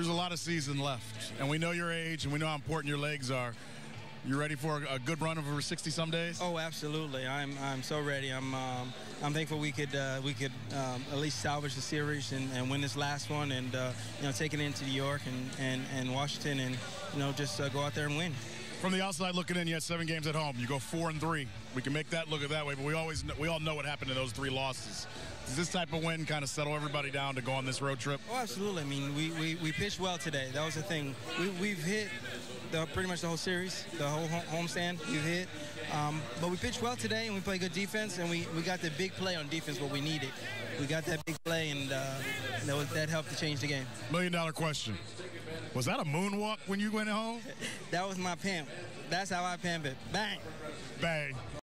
There's a lot of season left, and we know your age, and we know how important your legs are. You ready for a good run of over 60 some days? Oh, absolutely. I'm I'm so ready. I'm um, I'm thankful we could uh, we could um, at least salvage the series and, and win this last one, and uh, you know take it into New York and, and, and Washington, and you know just uh, go out there and win. From the outside looking in, you had seven games at home. You go four and three. We can make that look at that way, but we always we all know what happened in those three losses. Does this type of win kind of settle everybody down to go on this road trip? Oh, absolutely. I mean, we, we, we pitched well today. That was the thing. We, we've hit the, pretty much the whole series, the whole homestand we've hit. Um, but we pitched well today, and we played good defense, and we, we got the big play on defense, what we needed. We got that big play, and uh, that, was, that helped to change the game. Million dollar question. Was that a moonwalk when you went home? that was my pimp. That's how I pimp it. Bang. Bang.